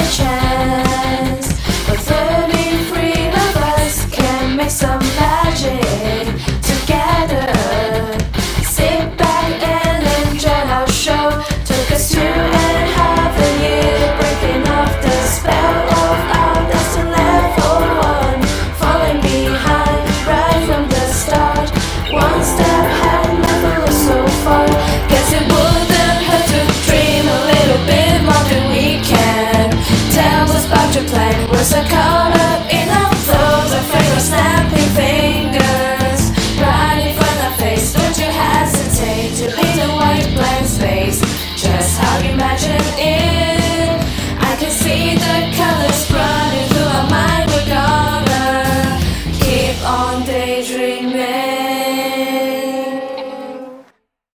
the. to play We're so caught up in our throes Afraid of snapping fingers. Right in front of face Don't you hesitate to paint a white blank space. Just how you imagine it. I can see the colors